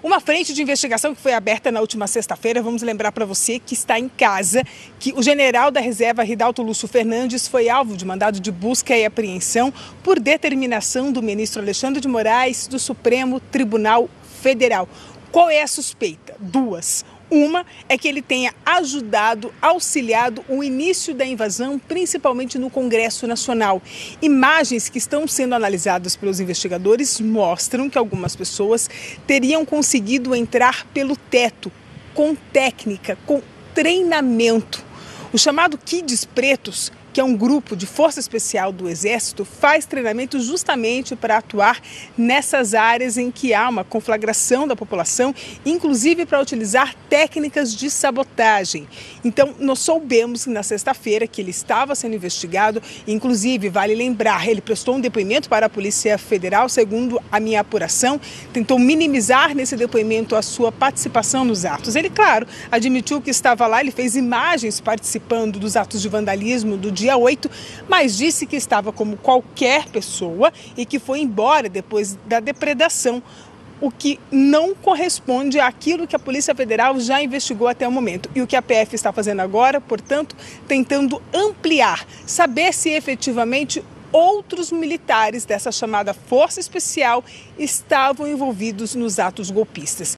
Uma frente de investigação que foi aberta na última sexta-feira, vamos lembrar para você que está em casa, que o general da reserva Ridalto Lúcio Fernandes foi alvo de mandado de busca e apreensão por determinação do ministro Alexandre de Moraes do Supremo Tribunal Federal. Qual é a suspeita? Duas. Uma é que ele tenha ajudado, auxiliado o início da invasão, principalmente no Congresso Nacional. Imagens que estão sendo analisadas pelos investigadores mostram que algumas pessoas teriam conseguido entrar pelo teto, com técnica, com treinamento. O chamado Kids Pretos que é um grupo de força especial do Exército, faz treinamento justamente para atuar nessas áreas em que há uma conflagração da população, inclusive para utilizar técnicas de sabotagem. Então, nós soubemos na sexta-feira que ele estava sendo investigado, inclusive, vale lembrar, ele prestou um depoimento para a Polícia Federal, segundo a minha apuração, tentou minimizar nesse depoimento a sua participação nos atos. Ele, claro, admitiu que estava lá, ele fez imagens participando dos atos de vandalismo do dia dia 8, mas disse que estava como qualquer pessoa e que foi embora depois da depredação o que não corresponde àquilo que a Polícia Federal já investigou até o momento. E o que a PF está fazendo agora, portanto, tentando ampliar, saber se efetivamente outros militares dessa chamada Força Especial estavam envolvidos nos atos golpistas.